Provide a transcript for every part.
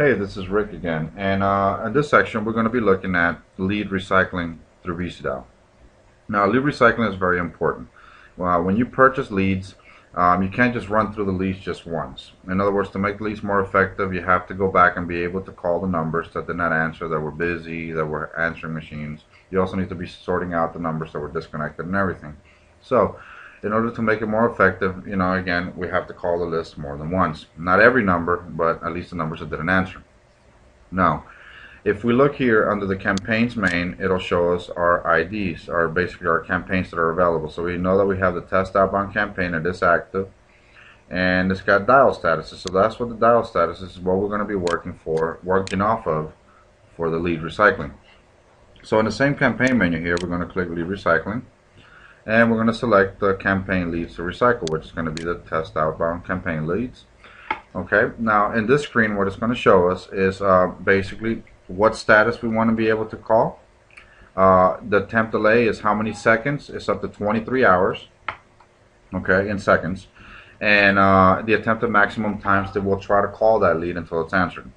Hey, this is Rick again, and uh, in this section we're going to be looking at lead recycling through Vicidial. Now, lead recycling is very important. Well, when you purchase leads, um, you can't just run through the leads just once. In other words, to make leads more effective, you have to go back and be able to call the numbers that did not answer, that were busy, that were answering machines. You also need to be sorting out the numbers that were disconnected and everything. So, in order to make it more effective, you know, again, we have to call the list more than once. Not every number, but at least the numbers that didn't answer. Now, if we look here under the campaigns main, it'll show us our IDs, our basically our campaigns that are available. So we know that we have the test outbound campaign that is active, and it's got dial statuses. So that's what the dial status is, what we're going to be working for, working off of for the lead recycling. So in the same campaign menu here, we're going to click lead recycling and we're going to select the campaign leads to recycle which is going to be the test outbound campaign leads. Okay now in this screen what it's going to show us is uh, basically what status we want to be able to call. Uh, the temp delay is how many seconds? It's up to 23 hours okay in seconds. And uh, the attempted maximum times that we'll try to call that lead until it's answered.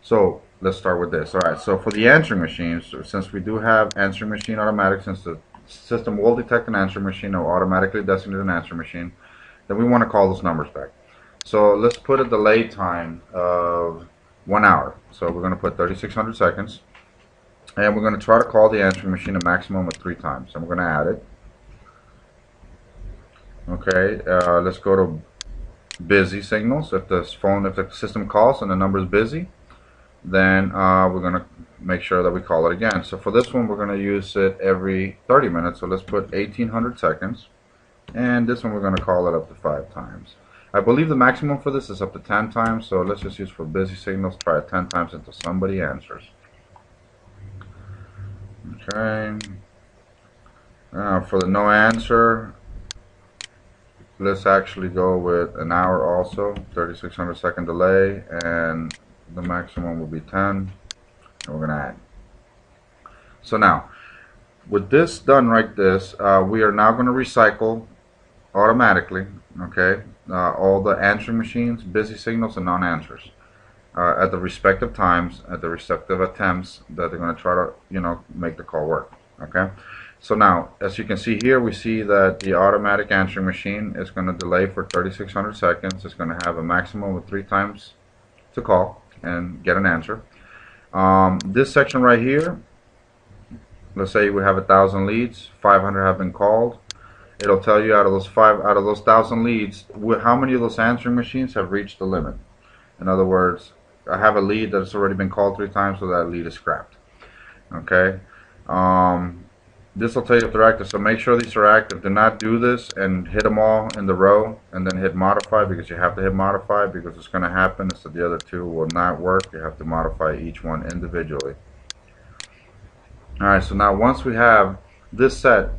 So let's start with this. All right so for the answering machines since we do have answering machine automatic since the system will detect an answer machine or automatically designate an answer machine, then we want to call those numbers back. So let's put a delay time of one hour. So we're going to put 3600 seconds. And we're going to try to call the answering machine a maximum of three times. And we're going to add it. Okay, uh, let's go to busy signals. If the phone, if the system calls and the number is busy, then uh, we're going to make sure that we call it again. So for this one, we're going to use it every 30 minutes. So let's put 1800 seconds. And this one, we're going to call it up to five times. I believe the maximum for this is up to 10 times. So let's just use for busy signals, try it 10 times until somebody answers. Okay. For the no answer, let's actually go with an hour also, 3600 second delay, and the maximum will be 10 and we're to add. So now, with this done like this, uh, we are now going to recycle automatically, okay, uh, all the answering machines, busy signals, and non-answers uh, at the respective times, at the respective attempts that they're going to try to, you know, make the call work, okay. So now, as you can see here, we see that the automatic answering machine is going to delay for 3600 seconds. It's going to have a maximum of three times to call and get an answer. Um, this section right here, let's say we have a thousand leads, 500 have been called. It'll tell you out of those five, out of those thousand leads, how many of those answering machines have reached the limit. In other words, I have a lead that's already been called three times, so that lead is scrapped. Okay. Um, this will tell you if they're active. So make sure these are active. Do not do this and hit them all in the row and then hit modify because you have to hit modify because it's going to happen So the other two will not work. You have to modify each one individually. Alright, so now once we have this set,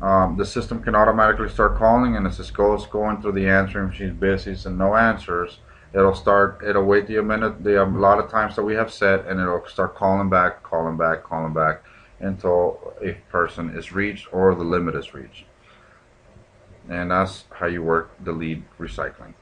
um, the system can automatically start calling and as this goes going through the answering machine busy and no answers, it'll start, it'll wait the minute, the um, a lot of times that we have set and it'll start calling back, calling back, calling back until a person is reached or the limit is reached. And that's how you work the lead recycling.